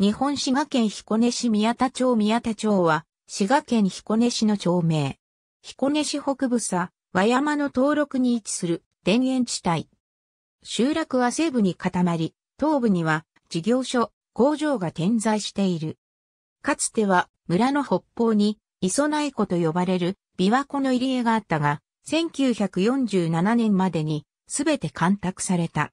日本滋賀県彦根市宮田町宮田町は、滋賀県彦根市の町名。彦根市北部さ、和山の登録に位置する田園地帯。集落は西部に固まり、東部には事業所、工場が点在している。かつては村の北方に磯内湖と呼ばれる琵琶湖の入り江があったが、1947年までにすべて干拓された。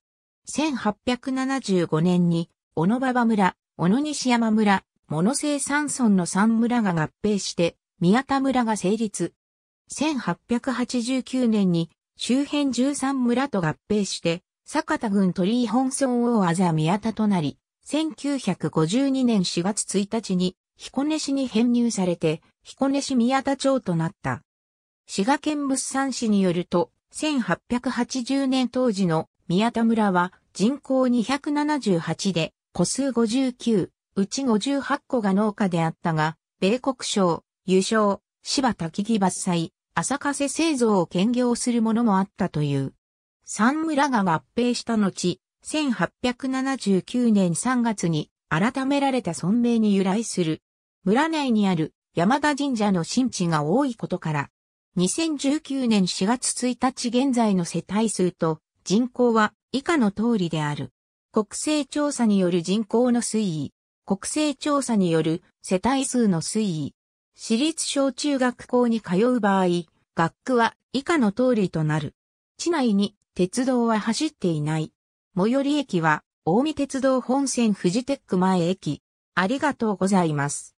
1875年に小野馬場村、小野西山村、物生山村の三村が合併して、宮田村が成立。1889年に周辺13村と合併して、坂田郡鳥居本村大あざ宮田となり、1952年4月1日に彦根市に編入されて、彦根市宮田町となった。滋賀県物産市によると、1880年当時の宮田村は人口278で、個数59、うち58個が農家であったが、米国省、優勝、柴田木々伐採、浅ヶ瀬製造を兼業するものもあったという。三村が合併した後、1879年3月に改められた村名に由来する。村内にある山田神社の神地が多いことから、2019年4月1日現在の世帯数と人口は以下の通りである。国勢調査による人口の推移、国勢調査による世帯数の推移、私立小中学校に通う場合、学区は以下の通りとなる。地内に鉄道は走っていない。最寄り駅は、大見鉄道本線富士テック前駅。ありがとうございます。